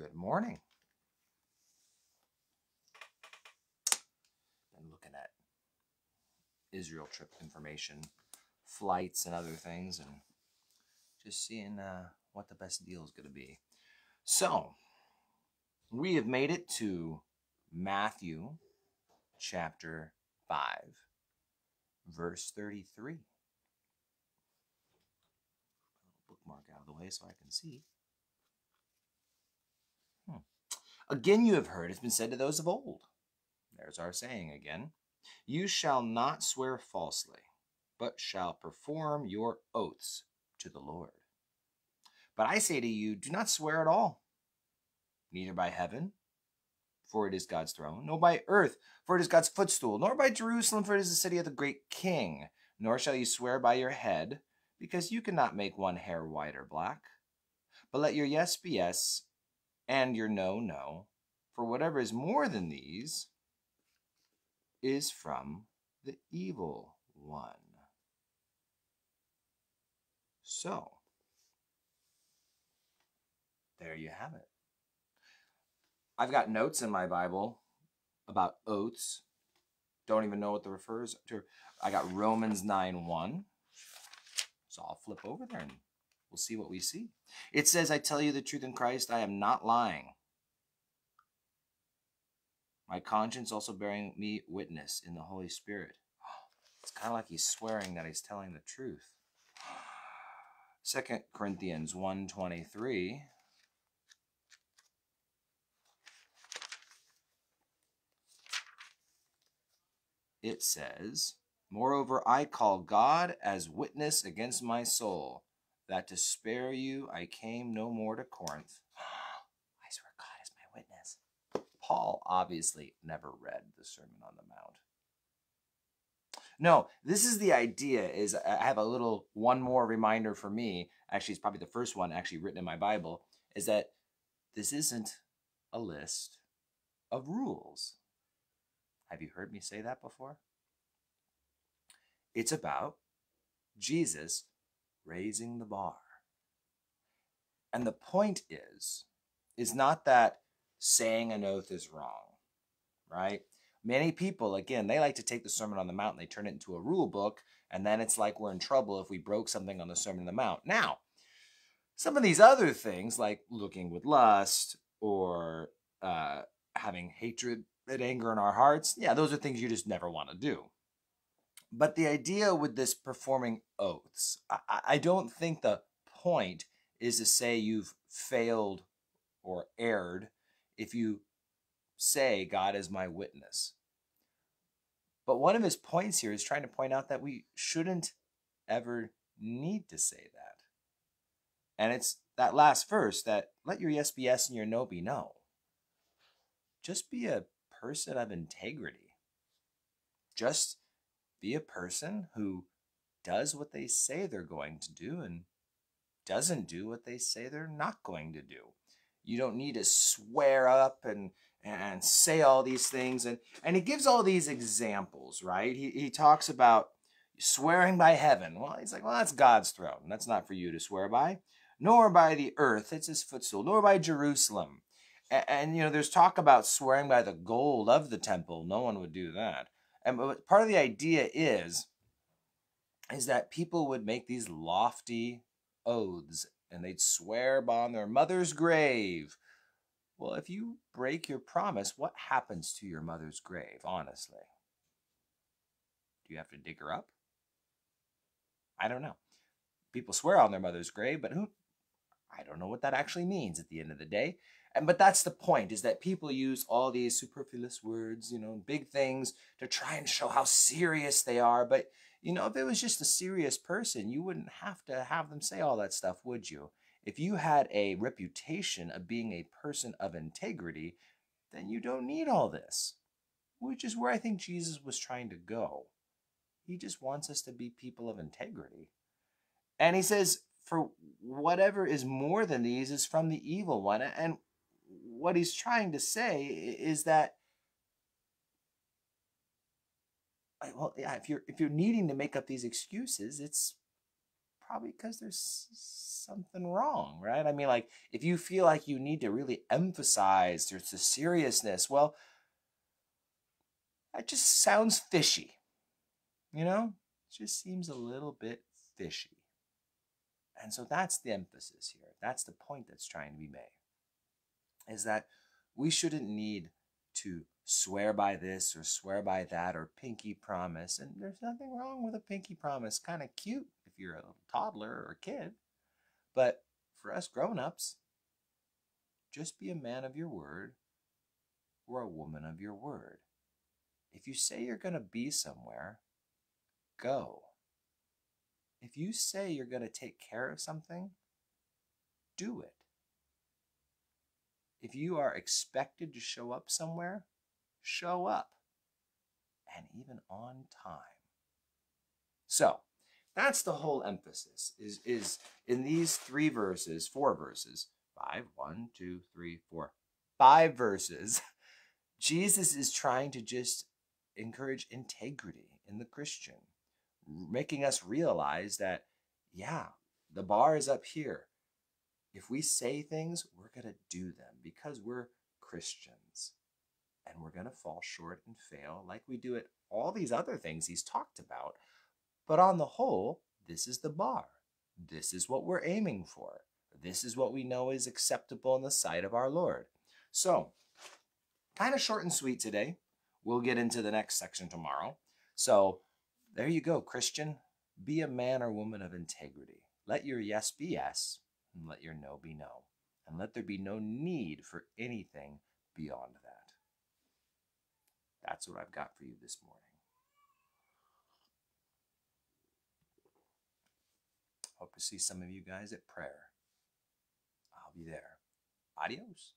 Good morning. Been looking at Israel trip information, flights, and other things, and just seeing uh, what the best deal is going to be. So, we have made it to Matthew chapter 5, verse 33. Bookmark out of the way so I can see. Again, you have heard it's been said to those of old. There's our saying again. You shall not swear falsely, but shall perform your oaths to the Lord. But I say to you, do not swear at all, neither by heaven, for it is God's throne, nor by earth, for it is God's footstool, nor by Jerusalem, for it is the city of the great king. Nor shall you swear by your head, because you cannot make one hair white or black. But let your yes be yes, and your no, no. For whatever is more than these is from the evil one. So, there you have it. I've got notes in my Bible about oaths. Don't even know what the refers to. I got Romans 9 1. So I'll flip over there and we'll see what we see. It says, I tell you the truth in Christ, I am not lying. My conscience also bearing me witness in the Holy Spirit. It's kind of like he's swearing that he's telling the truth. Second Corinthians 123 it says, Moreover, I call God as witness against my soul, that to spare you I came no more to Corinth. I swear God is my witness. Paul obviously never read the Sermon on the Mount. No, this is the idea is I have a little one more reminder for me. Actually, it's probably the first one actually written in my Bible is that this isn't a list of rules. Have you heard me say that before? It's about Jesus raising the bar. And the point is, is not that saying an oath is wrong, right? Many people, again, they like to take the Sermon on the Mount and they turn it into a rule book, and then it's like we're in trouble if we broke something on the Sermon on the Mount. Now, some of these other things, like looking with lust or uh, having hatred and anger in our hearts, yeah, those are things you just never want to do. But the idea with this performing oaths, I, I don't think the point is to say you've failed or erred if you say God is my witness. But one of his points here is trying to point out that we shouldn't ever need to say that. And it's that last verse that let your yes be yes and your no be no. Just be a person of integrity. Just be a person who does what they say they're going to do and doesn't do what they say they're not going to do. You don't need to swear up and and say all these things and and he gives all these examples, right? He he talks about swearing by heaven. Well, he's like, well, that's God's throne. That's not for you to swear by. Nor by the earth, it's his footstool. Nor by Jerusalem. And, and you know, there's talk about swearing by the gold of the temple. No one would do that. And part of the idea is, is that people would make these lofty oaths and they'd swear upon their mother's grave. Well, if you break your promise, what happens to your mother's grave, honestly? Do you have to dig her up? I don't know. People swear on their mother's grave, but who I don't know what that actually means at the end of the day. And but that's the point is that people use all these superfluous words, you know, big things to try and show how serious they are. But you know, if it was just a serious person, you wouldn't have to have them say all that stuff, would you? If you had a reputation of being a person of integrity, then you don't need all this. Which is where I think Jesus was trying to go. He just wants us to be people of integrity. And he says, for whatever is more than these is from the evil one. And what he's trying to say is that well yeah if you're if you're needing to make up these excuses it's probably because there's something wrong, right? I mean, like if you feel like you need to really emphasize there's the seriousness, well, that just sounds fishy, you know? It just seems a little bit fishy. And so that's the emphasis here. That's the point that's trying to be made. Is that we shouldn't need to swear by this or swear by that or pinky promise. And there's nothing wrong with a pinky promise. Kind of cute if you're a toddler or a kid. But for us grown ups, just be a man of your word or a woman of your word. If you say you're going to be somewhere, go. If you say you're going to take care of something, do it. If you are expected to show up somewhere, show up. And even on time. So, that's the whole emphasis is, is in these three verses, four verses, five, one, two, three, four, five verses, Jesus is trying to just encourage integrity in the Christian, making us realize that, yeah, the bar is up here. If we say things, we're going to do them because we're Christians. And we're going to fall short and fail like we do at all these other things he's talked about. But on the whole, this is the bar. This is what we're aiming for. This is what we know is acceptable in the sight of our Lord. So, kind of short and sweet today. We'll get into the next section tomorrow. So, there you go, Christian. Be a man or woman of integrity. Let your yes be yes, and let your no be no. And let there be no need for anything beyond that. That's what I've got for you this morning. Hope to see some of you guys at prayer. I'll be there. Adios.